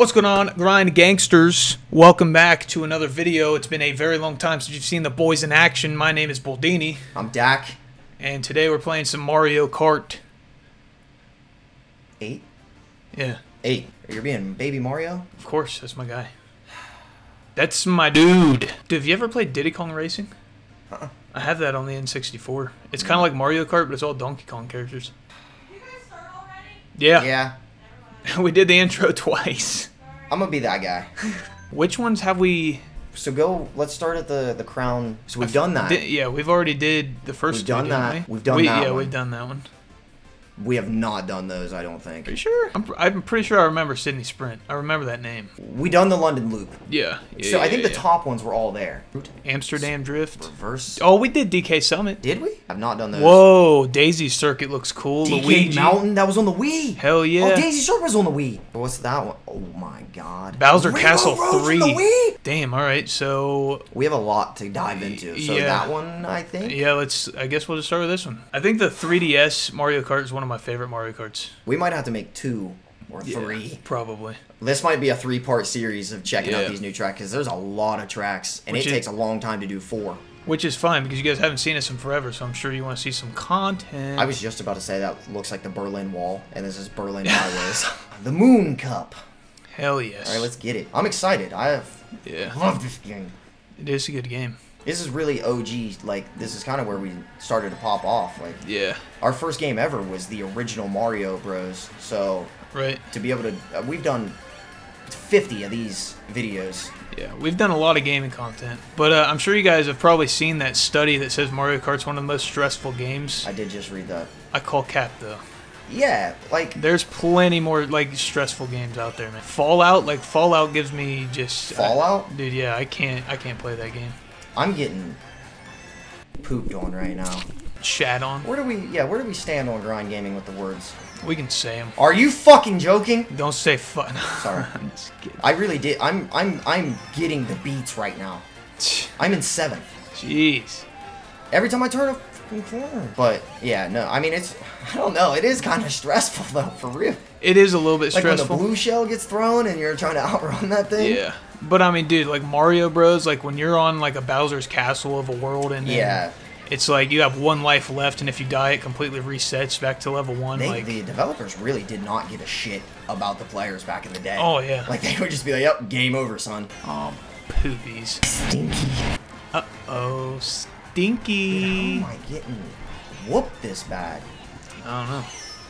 What's going on, Grind Gangsters? Welcome back to another video. It's been a very long time since you've seen the boys in action. My name is Bouldini, I'm Dak. and today we're playing some Mario Kart. Eight? Yeah, Eight. You're being Baby Mario? of course, that's my guy. That's my dude. Dude, have you ever played Diddy Kong Racing? Uh-uh. I have that on the N64. It's kind of mm. like Mario Kart, but it's all Donkey Kong characters. You guys start already? Yeah, Yeah. we did the intro twice. I'm gonna be that guy. Which ones have we? So go. Let's start at the the crown. So we've done that. Yeah, we've already did the first. We've done two, that. We? We've done we, that Yeah, one. we've done that one. We have not done those. I don't think. Are you sure? I'm, I'm pretty sure I remember Sydney Sprint. I remember that name. We done the London Loop. Yeah. yeah so I yeah, think the top ones were all there. Amsterdam Drift. Reverse. Oh, we did DK Summit. Did we? I've not done those. Whoa, Daisy Circuit looks cool. DK Luigi. Mountain. That was on the Wii. Hell yeah. Oh, Daisy Circuit was on the Wii. What's that one? Oh my God. Bowser Rainbow Castle Road 3. From the Wii. Damn, all right. So, We have a lot to dive into. So Yeah. that one, I think. yeah, let's I guess we'll just start with this one. I think the 3DS Mario Kart is one of my favorite Mario Karts. We might have to make two or Yeah, three. probably. This might be a three-part series of checking Yeah. out these new tracks because there's a lot of tracks, and Which it is- takes a long time to do four. Which is fine because you guys haven't seen us in forever, so I'm sure you want to see some content. I was just about to say that looks like the Berlin Wall, and this is Berlin Highways. the Moon Cup. Hell yes. All right, let's get it. I'm excited. I have yeah. love this game. It is a good game. This is really OG. Like this is kind of where we started to pop off. Like Yeah. our first game ever was the original Mario Bros. So Right. to be able to, uh, we've done 50 of these videos. Yeah, we've done a lot of gaming content, but uh, I'm sure you guys have probably seen that study that says Mario Kart's one of the most stressful games. I did just read that. I call cap though. Yeah, like There's plenty more like stressful games out there, man. Fallout, like Fallout, gives me just I- Fallout? dude, yeah, I can't, I can't play that game. I'm getting pooped on right now. Shat on. Where do we? Yeah, where do we stand on grind gaming with the words? We can say them. Are you fucking joking? Don't say fun. Sorry. I'm just kidding. I really did. I'm I'm I'm getting the beats right now. I'm in seventh. Jeez. Every time I turn a fucking corner. But yeah, no. I mean, it's I don't know. It is kind of stressful though, for real. It is a little bit Like stressful. when the blue shell gets thrown and you're trying to outrun that thing. Yeah. But I mean, dude, like Mario Bros, like when you're on like a Bowser's Castle of a world and then Yeah. it's like you have one life left and if you die it completely resets back to level one. They, like the developers really did not give a shit about the players back in the day. Oh, yeah. Like they would just be like, "Yep, game over, son." um poopies. Stinky. Uh oh, How stinky. am I getting whooped this bad? I don't know.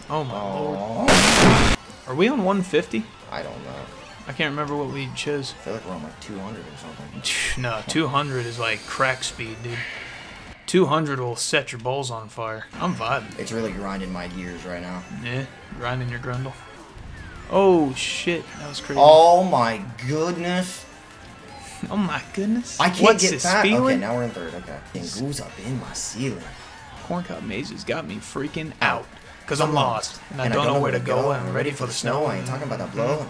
Oh my lord. Oh, Are we on 150? I don't know. I can't remember what we chose. I feel like we're on like 200 or something. No, 200 is like crack speed, dude. 200 will set your balls on fire. I'm vibing. It's really grinding my gears right now. Yeah, grinding your grundle. Oh shit, that was crazy. Oh my goodness. Oh my goodness. I can't What's get this that. Okay, now we're in third. Okay. Thing goes up in my ceiling. Corn Cob Mazes got me freaking out. Cause I'm lost and I don't know where to go. go. I'm ready for the snow. I ain't talking about that blow.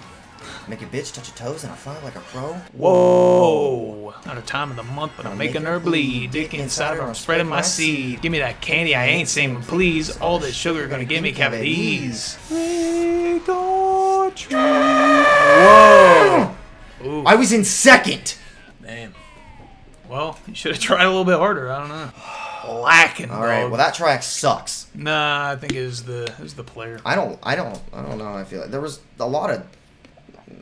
Make your bitch touch your toes and I fly like a pro. Whoa! Not a time of the month, but I'm making her bleed. Dick inside her, I'm spreading my seed. Give me that candy, I ain't saying please. All this sugar gonna give me cavities. Trick or treat. Whoa! Ooh, I was in second. damn. Well, you should have tried a little bit harder. I don't know. Lacking. All right. dog. Well, that track sucks. Nah, I think it was the it was the player. I don't. I don't. I don't know. I feel like there was a lot of.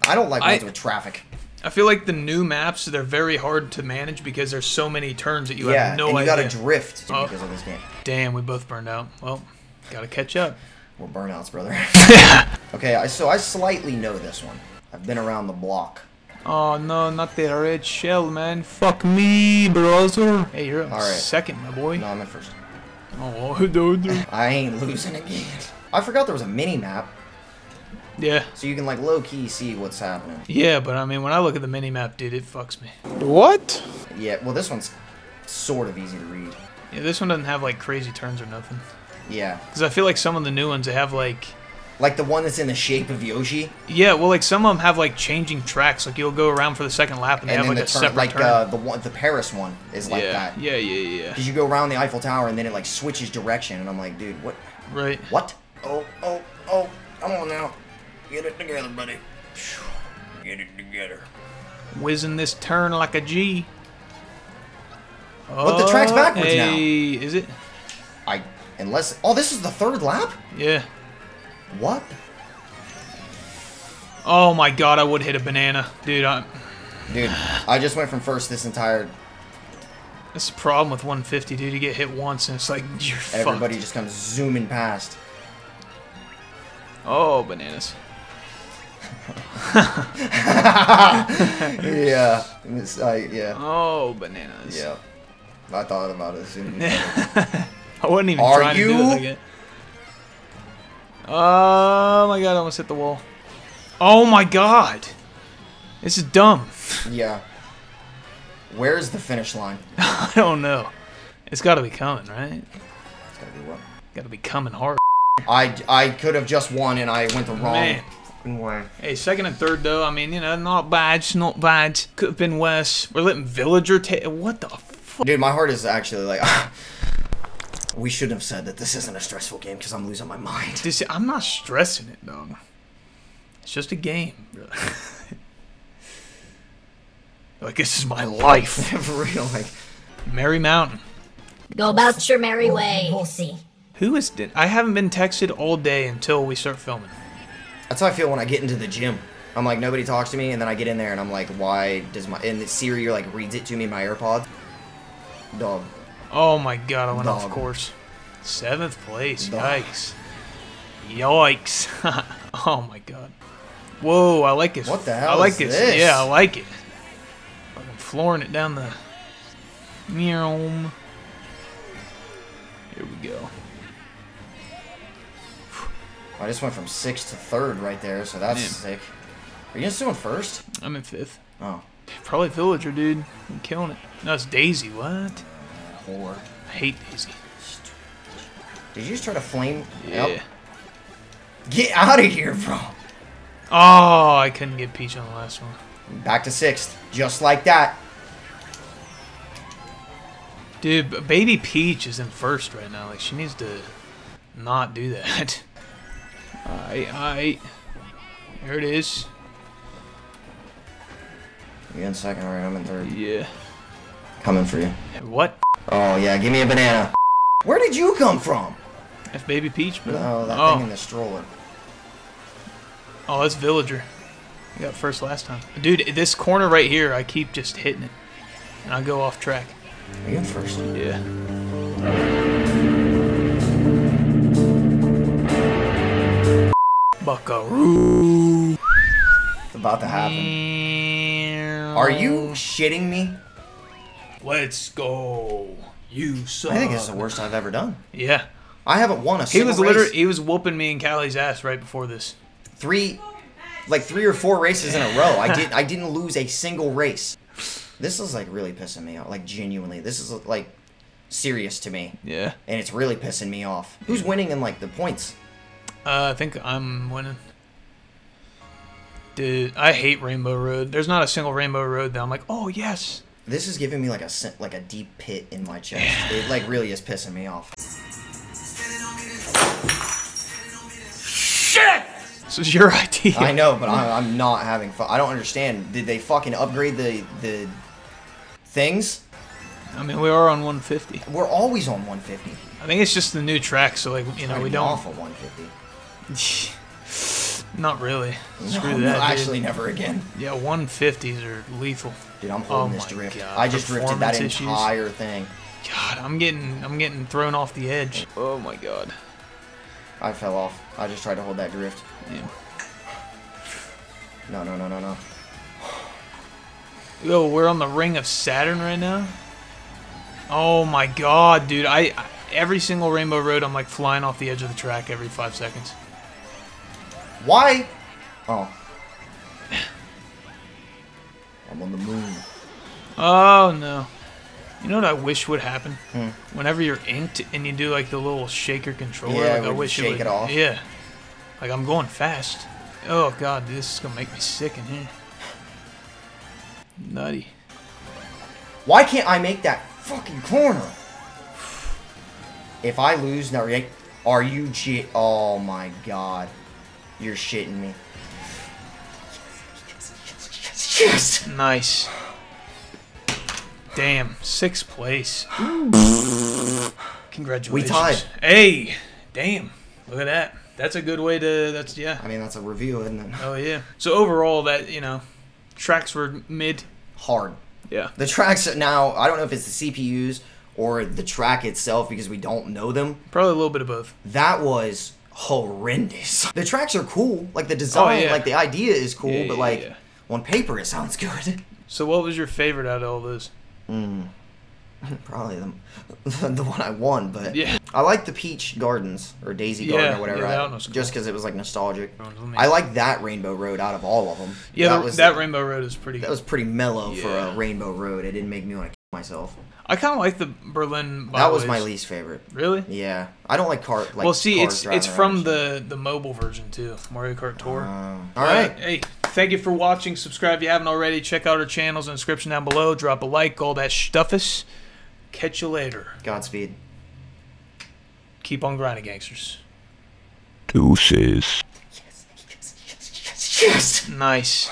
I don't like ones I- with traffic. I feel like the new maps they're very hard to manage because there's so many turns that you yeah, have no and you idea. gotta drift Oh. because of this game. Damn, we both burned out. Well, gotta catch up. We're burnouts, brother. okay, I, so I slightly know this one. I've been around the block. Oh no, not the red shell, man. Fuck me, brother. Hey, you're up All right. second, my boy. No, I'm in first. Oh, dude. I ain't losing again. I forgot there was a mini map, Yeah. so you can like low key see what's happening. Yeah, but I mean, when I look at the mini map, dude, it fucks me. What? Yeah, well, this one's sort of easy to read. Yeah, this one doesn't have like crazy turns or nothing. Yeah, Because I feel like some of the new ones they have like, like the one that's in the shape of Yoshi, yeah, well, like some of them have like changing tracks. Like you'll go around for the second lap and they have then like the a turn, separate like turn. uh, the one, the Paris one is like yeah. that. yeah, yeah, yeah, Because you go around the Eiffel Tower and then it like switches direction, and I'm like, dude, what? Right. What? Oh, oh, oh! Come on now, get it together, buddy. Get it together. Whizzing this turn like a G. But the track's backwards now. hey, Is it? I unless oh this is the third lap? Yeah. What? Oh my god, I would hit a banana. Dude, I, Dude, I just went from first this entire that's the problem with 150, dude. You get hit once and it's like, you're everybody fucked. just comes zooming past. Oh, bananas. yeah. It's, I yeah. Oh, bananas. Yeah. I thought about it. I wasn't even Are trying to do you? it like it. Oh my god, I almost hit the wall. Oh my god. This is dumb. yeah. Where's the finish line? I don't know. It's got to be coming, right? It's gotta be what? Got to be coming hard. I, I could have just won and I went the wrong Man. way. Hey, second and third though. I mean, you know, not bad, it's not bad. Could have been worse. We're letting Villager take. What the fuck? Dude, my heart is actually like. we shouldn't have said that this isn't a stressful game because I'm losing my mind. This, I'm not stressing it, dog. It's just a game. bro. like this is my life. For real, like. Merry Mountain. Go about your merry way. We'll see. Who is? Di- I haven't been texted all day until we start filming. That's how I feel when I get into the gym. I'm like, nobody talks to me, and then I get in there and I'm like, why does my. And the Siri, like, reads it to me in my AirPods. Dog. Oh my god, I went off course. Seventh place. Dog. Yikes. Yikes. oh my god. Whoa, I like this. What the hell I like this. this? Yeah, I like it. Fucking flooring it down the. Meow. Here we go. I just went from sixth to third right there, so that's Man. sick. Are you still in first? I'm in fifth. Oh. Probably Villager, dude. I'm killing it. No, it's Daisy. What? Four. I hate Daisy. Did you just try to flame? Yeah. Yep. Get out of here, bro. Oh, I couldn't get Peach on the last one. Back to sixth. Just like that. Dude, Baby Peach is in first right now. Like, she needs to not do that. Alright, alright. Here it is. You in second, right? I'm in third. Yeah. Coming for you. What? Oh, yeah, give me a banana. Where did you come from? That's Baby Peach, but... Oh, that oh. thing in the stroller. oh, that's Villager. I got first last time. Dude, this corner right here, I keep just hitting it. And I go off track. Are you in first? Yeah. Buckaroo. It's about to happen. Are you shitting me? Let's go. You suck. I think this is the worst I've ever done. Yeah. I haven't won a He single was race. literally he was whooping me and Callie's ass right before this. three, like three or four races in a row. I did. I didn't lose a single race. This is like really pissing me off. Like genuinely, this is like serious to me, Yeah. and it's really pissing me off. Who's winning in like the points? Uh, I think I'm winning. Dude, I hate Rainbow Road. There's not a single Rainbow Road that I'm like, oh yes. This is giving me like a like a deep pit in my chest. It like really is pissing me off. Shit! This is your idea. I know, but I, I'm not having fun. I don't understand. Did they fucking upgrade the the things? I mean, we are on 150. We're always on 150. I think it's just the new track, so like you know we I'm don't. off of 150. Not really. Screw no, that. no, dude. actually, never again. Yeah, 150s are lethal. Dude, I'm holding Oh this my drift. God, I just drifted that performance issues. entire thing. God, I'm getting I'm getting thrown off the edge. Oh my god. I fell off. I just tried to hold that drift. Yeah. No, no, no, no, no. Yo, we're on the ring of Saturn right now. Oh my god, dude! I, I every single Rainbow Road, I'm like flying off the edge of the track every five seconds. Why? Oh. I'm on the moon. Oh no! You know what I wish would happen? Hmm. Whenever you're inked and you do like the little shaker controller, Yeah, like I wish shake would, it off. Yeah. Like I'm going fast. Oh god, dude, this is gonna make me sick in here. Nutty. Why can't I make that fucking corner? If I lose, now, are you? Oh my god. You're shitting me. Yes. Nice. Damn, sixth place. Congratulations. We tied. Hey, damn. Look at that. That's a good way to. That's yeah. I mean, that's a review, isn't it? Oh yeah. So overall, that you know, tracks were mid. Hard. Yeah. The tracks now, I don't know if it's the CPUs or the track itself because we don't know them. Probably a little bit of both. That was horrendous. The tracks are cool, like the oh, design, Oh, yeah. like the idea is cool, Yeah, but yeah, like on paper it sounds good. So what was your favorite out of all those? Hmm. Probably the, the one I won, but Yeah. I like the Peach Gardens or Daisy Garden or whatever, I- was just because it was like nostalgic. I like that Rainbow Road out of all of them. Yeah, that that, was that Rainbow Road is pretty. that was pretty mellow for a Rainbow Road. It didn't make me want to myself. I kind of like the Berlin. That was my least favorite. Really? Yeah, I don't like car. Like well, see, cars it's it's from the the mobile version too, Mario Kart Tour. Uh, all All right. right. Hey, thank you for watching. Subscribe if you haven't already. Check out our channels in the description down below. Drop a like, all that stuffus. Catch you later. Godspeed. Keep on grinding, gangsters. Deuces. Yes, yes, yes, yes, Yes. Nice.